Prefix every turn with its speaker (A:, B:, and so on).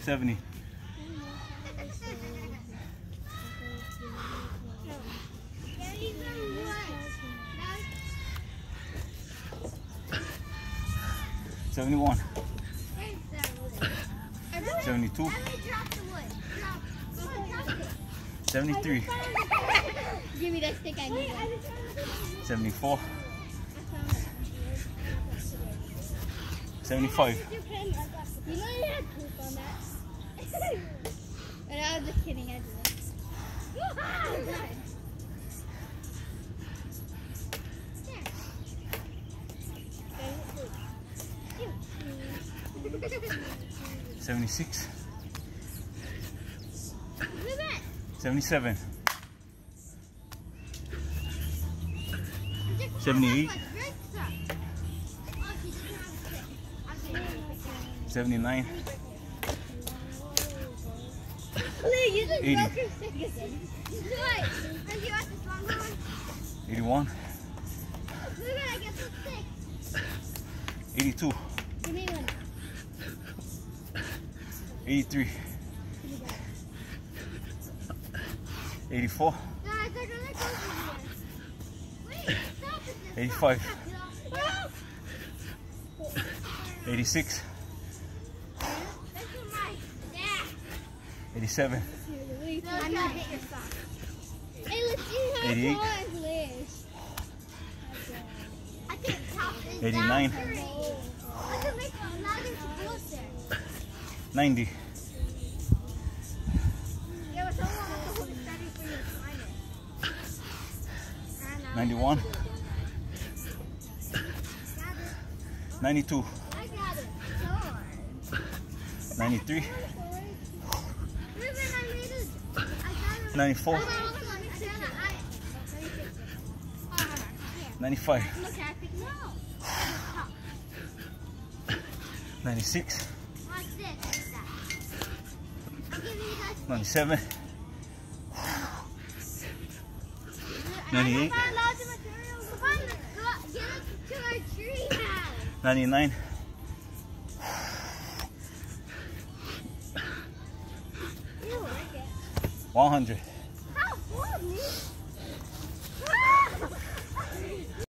A: 70.
B: Seventy-one. Seventy-two.
A: Seventy-three.
B: Give me that stick. I need.
A: Seventy-four. 75,
B: You know you had poop on that. and I was just kidding. I didn't.
A: 76,
B: Seventy-seven. at
A: 79,
B: Lee, you just
A: 80.
B: broke your stick again. What? And you got this longer one?
A: 81,
B: Look at I get the stick.
A: 82,
B: Give me one.
A: 83, 84,
B: No, I took another. Wait, stop
A: 85, 86, 87,
B: I'm gonna hit your sock. Hey, let's see how
A: 88.
B: I can top this
A: 89.
B: down. I can make another closer.
A: 90,
B: Yeah, but someone has to hold it steady for you to climb it.
A: 91, 92,
B: I got it. Sure.
A: 93, 94. 95. 96. 97. 98. 99. 100.